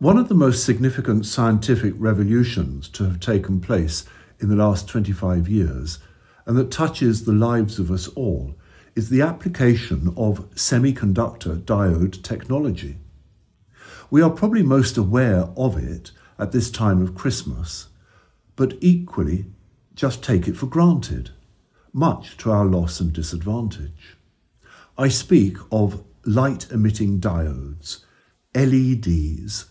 One of the most significant scientific revolutions to have taken place in the last 25 years, and that touches the lives of us all, is the application of semiconductor diode technology. We are probably most aware of it at this time of Christmas, but equally just take it for granted, much to our loss and disadvantage. I speak of light emitting diodes, LEDs,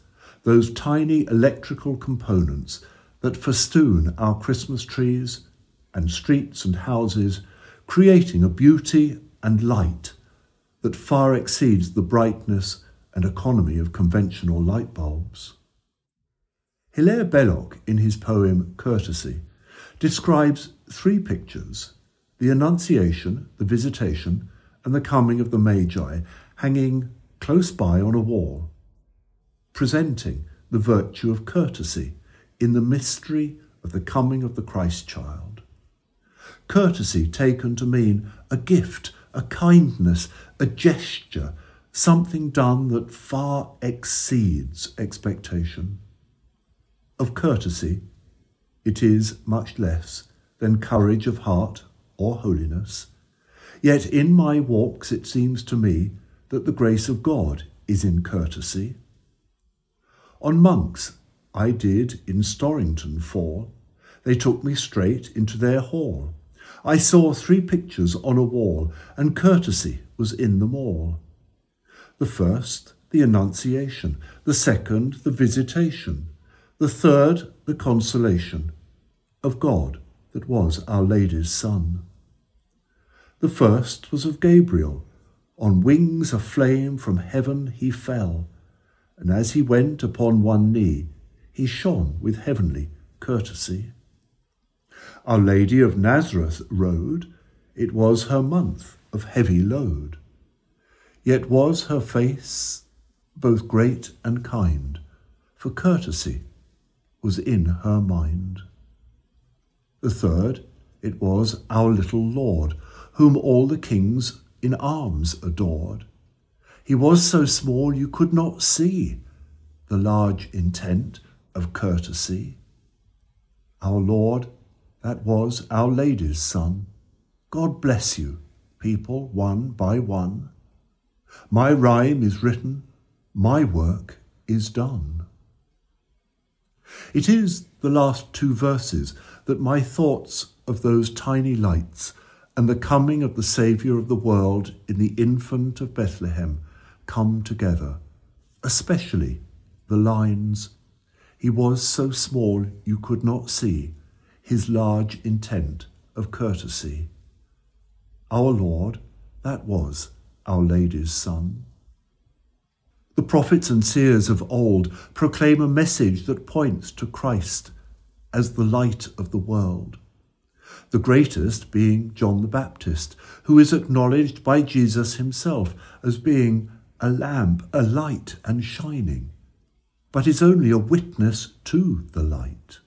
those tiny electrical components that festoon our Christmas trees and streets and houses, creating a beauty and light that far exceeds the brightness and economy of conventional light bulbs. Hilaire Belloc, in his poem Courtesy, describes three pictures the Annunciation, the Visitation, and the coming of the Magi hanging close by on a wall presenting the virtue of courtesy in the mystery of the coming of the Christ child. Courtesy taken to mean a gift, a kindness, a gesture, something done that far exceeds expectation. Of courtesy, it is much less than courage of heart or holiness. Yet in my walks it seems to me that the grace of God is in courtesy. On monks I did in Storrington fall. They took me straight into their hall. I saw three pictures on a wall, and courtesy was in them all. The first, the Annunciation, the second, the Visitation, the third, the Consolation of God that was Our Lady's Son. The first was of Gabriel. On wings of flame from heaven he fell and as he went upon one knee, he shone with heavenly courtesy. Our Lady of Nazareth rode, it was her month of heavy load. Yet was her face both great and kind, for courtesy was in her mind. The third, it was our little Lord, whom all the kings in arms adored. He was so small you could not see the large intent of courtesy. Our Lord, that was Our Lady's Son. God bless you, people, one by one. My rhyme is written, my work is done. It is the last two verses that my thoughts of those tiny lights and the coming of the Saviour of the world in the infant of Bethlehem come together, especially the lines. He was so small you could not see his large intent of courtesy. Our Lord, that was Our Lady's Son. The prophets and seers of old proclaim a message that points to Christ as the light of the world. The greatest being John the Baptist, who is acknowledged by Jesus himself as being a lamp, a light and shining, but is only a witness to the light.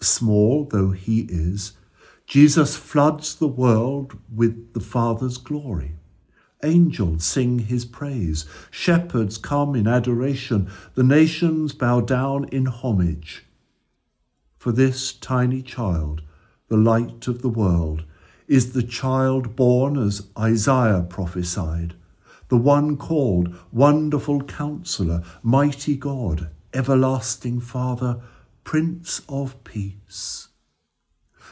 Small though he is, Jesus floods the world with the Father's glory. Angels sing his praise, shepherds come in adoration, the nations bow down in homage. For this tiny child, the light of the world, is the child born as Isaiah prophesied, the one called Wonderful Counselor, Mighty God, Everlasting Father, Prince of Peace,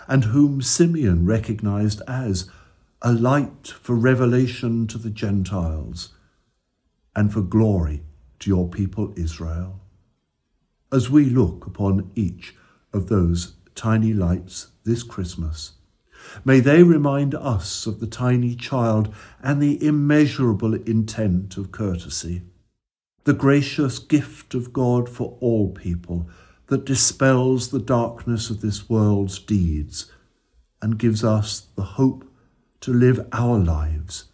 and whom Simeon recognized as a light for revelation to the Gentiles and for glory to your people Israel. As we look upon each of those tiny lights this Christmas, May they remind us of the tiny child and the immeasurable intent of courtesy, the gracious gift of God for all people that dispels the darkness of this world's deeds and gives us the hope to live our lives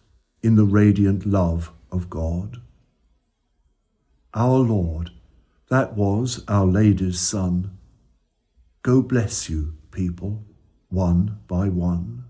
in the radiant love of God. Our Lord, that was Our Lady's Son. Go bless you, people one by one.